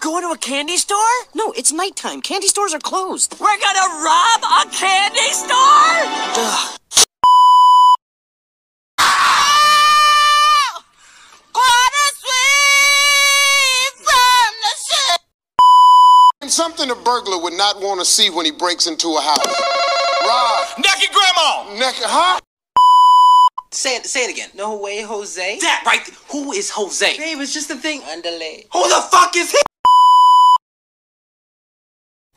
Going to a candy store? No, it's nighttime. Candy stores are closed. We're gonna rob a candy store? Ugh. Something a burglar would not want to see when he breaks into a house. Rod. Naked grandma! Naked, huh? Say it, say it again. No way, Jose. That right. Who is Jose? Babe, it's just a thing. Underlay. Who the fuck is he?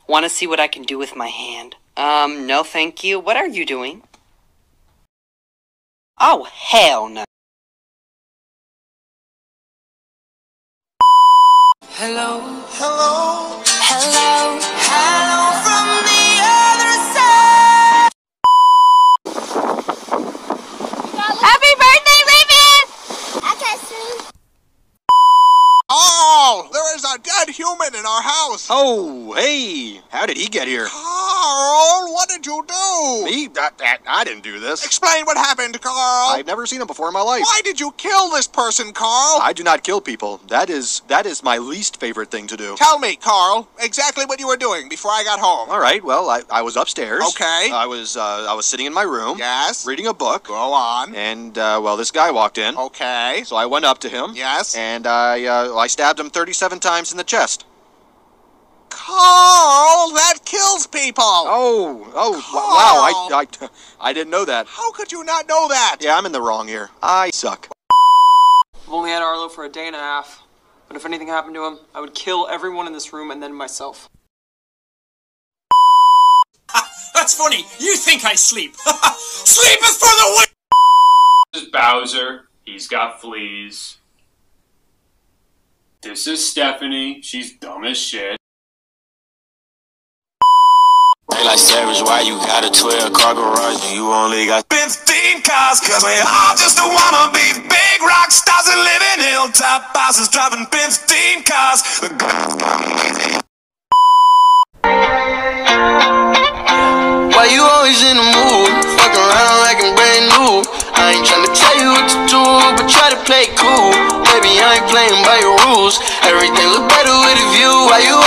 Want to see what I can do with my hand? Um, no thank you. What are you doing? Oh, hell no. Hello. Hello. Hello, in our house. Oh, hey, how did he get here? Carl, what did you do? Me? That, that, I didn't do this. Explain what happened, Carl. I've never seen him before in my life. Why did you kill this person, Carl? I do not kill people. That is that is my least favorite thing to do. Tell me, Carl, exactly what you were doing before I got home. All right, well, I, I was upstairs. Okay. I was uh, I was sitting in my room. Yes. Reading a book. Go on. And uh, well, this guy walked in. Okay. So I went up to him. Yes. And I uh, I stabbed him 37 times in the chest. Carl, that kills people. Oh, oh, wow! I, I, I didn't know that. How could you not know that? Yeah, I'm in the wrong here. I suck. I've only had Arlo for a day and a half, but if anything happened to him, I would kill everyone in this room and then myself. That's funny. You think I sleep. sleep is for the weak! This is Bowser. He's got fleas. This is Stephanie. She's dumb as shit. Savage, why you got a 12 car garage and you only got 15 cars, cause we all just wanna be big rock stars and live in hilltop houses, driving 15 cars. Why you always in the mood? Fuck around like I'm brand new. I ain't tryna tell you what to do, but try to play cool. Baby, I ain't playing by your rules. Everything look better with a view. Why you